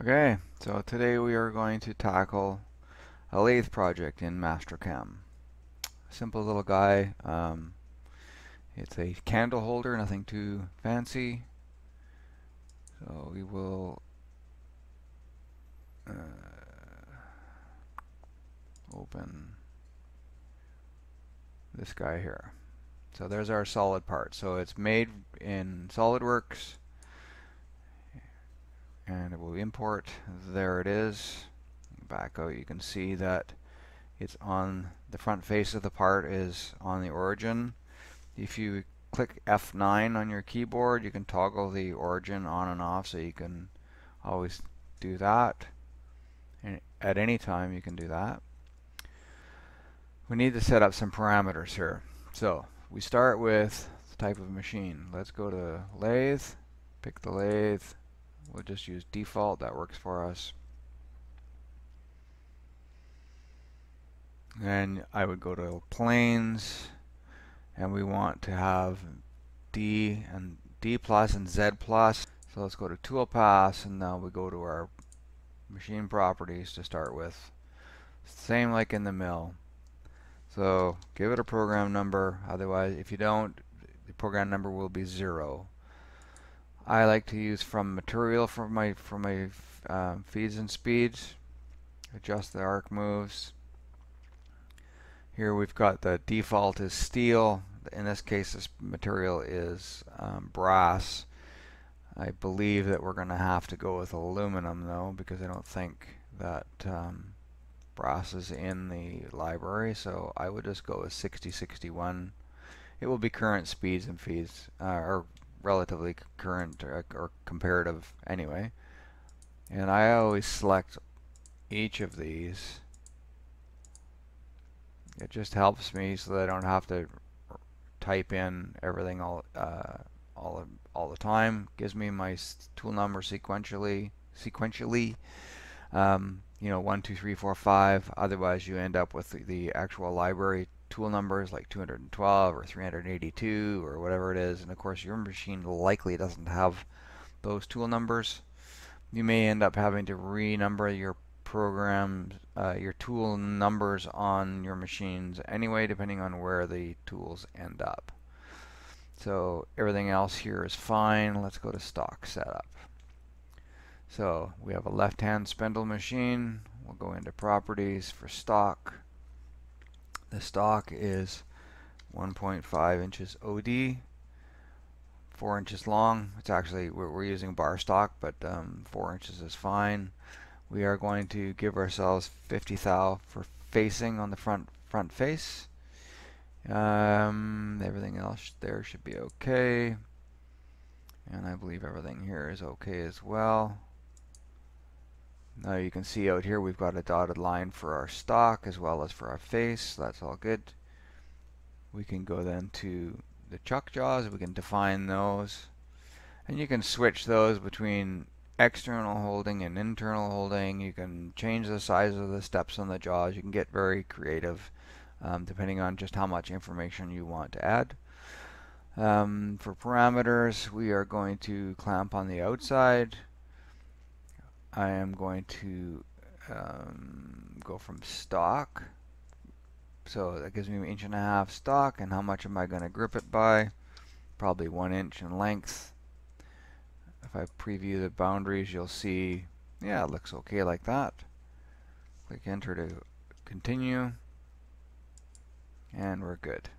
Okay, so today we are going to tackle a lathe project in Mastercam. Simple little guy. Um, it's a candle holder, nothing too fancy. So we will uh, open this guy here. So there's our solid part. So it's made in SolidWorks and it will import. There it is. Back out you can see that it's on the front face of the part is on the origin. If you click F9 on your keyboard you can toggle the origin on and off so you can always do that. And at any time you can do that. We need to set up some parameters here. So we start with the type of machine. Let's go to lathe pick the lathe We'll just use default, that works for us. And I would go to planes and we want to have D and D plus and Z plus. So let's go to toolpaths and now we go to our machine properties to start with. Same like in the mill. So give it a program number, otherwise if you don't, the program number will be zero. I like to use from material for my for my uh, feeds and speeds. Adjust the arc moves. Here we've got the default is steel. In this case, this material is um, brass. I believe that we're going to have to go with aluminum though, because I don't think that um, brass is in the library. So I would just go with 6061. It will be current speeds and feeds, uh, or relatively current or, or comparative anyway. And I always select each of these. It just helps me so that I don't have to type in everything all uh, all all the time. Gives me my tool number sequentially sequentially. Um, you know, one, two, three, four, five. Otherwise, you end up with the, the actual library tool numbers like 212 or 382 or whatever it is and of course your machine likely doesn't have those tool numbers. You may end up having to renumber your programs uh, your tool numbers on your machines anyway depending on where the tools end up. So everything else here is fine. Let's go to stock setup. So we have a left hand spindle machine. We'll go into properties for stock the stock is 1.5 inches OD, 4 inches long. It's actually, we're, we're using bar stock, but um, 4 inches is fine. We are going to give ourselves 50 thou for facing on the front front face. Um, everything else there should be okay. And I believe everything here is okay as well. Now you can see out here we've got a dotted line for our stock as well as for our face. That's all good. We can go then to the chuck jaws. We can define those. And you can switch those between external holding and internal holding. You can change the size of the steps on the jaws. You can get very creative um, depending on just how much information you want to add. Um, for parameters, we are going to clamp on the outside. I am going to um, go from stock. So that gives me an inch and a half stock. And how much am I going to grip it by? Probably one inch in length. If I preview the boundaries, you'll see, yeah, it looks okay like that. Click enter to continue. And we're good.